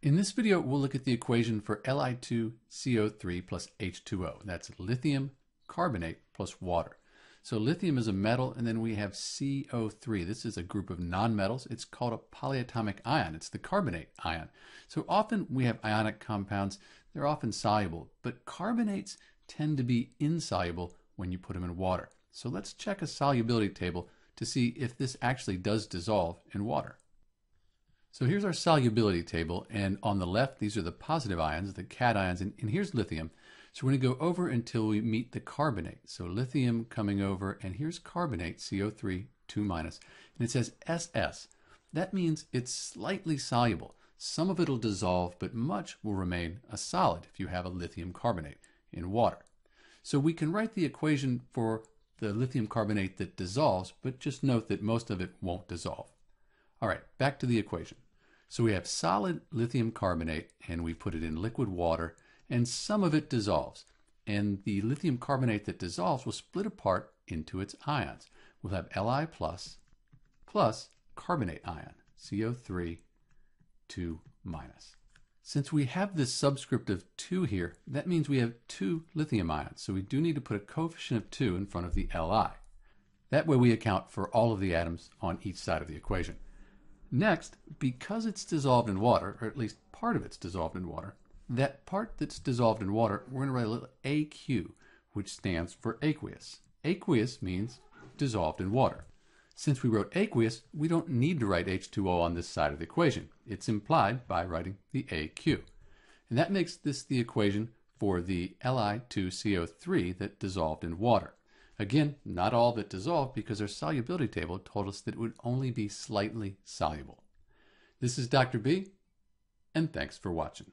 In this video, we'll look at the equation for Li2CO3 plus H2O. That's lithium carbonate plus water. So lithium is a metal, and then we have CO3. This is a group of nonmetals. It's called a polyatomic ion. It's the carbonate ion. So often we have ionic compounds. They're often soluble, but carbonates tend to be insoluble when you put them in water. So let's check a solubility table to see if this actually does dissolve in water. So here's our solubility table, and on the left, these are the positive ions, the cations, and, and here's lithium. So we're going to go over until we meet the carbonate. So lithium coming over, and here's carbonate, CO3, 2 minus, and it says SS. That means it's slightly soluble. Some of it will dissolve, but much will remain a solid if you have a lithium carbonate in water. So we can write the equation for the lithium carbonate that dissolves, but just note that most of it won't dissolve. All right, back to the equation. So we have solid lithium carbonate and we put it in liquid water and some of it dissolves. And the lithium carbonate that dissolves will split apart into its ions. We'll have Li plus plus carbonate ion, CO3, 2 minus. Since we have this subscript of 2 here, that means we have two lithium ions. So we do need to put a coefficient of 2 in front of the Li. That way we account for all of the atoms on each side of the equation. Next, because it's dissolved in water, or at least part of it's dissolved in water, that part that's dissolved in water, we're going to write a little AQ, which stands for aqueous. Aqueous means dissolved in water. Since we wrote aqueous, we don't need to write H2O on this side of the equation. It's implied by writing the AQ. And that makes this the equation for the Li2CO3 that dissolved in water. Again, not all of it dissolved because our solubility table told us that it would only be slightly soluble. This is Dr. B, and thanks for watching.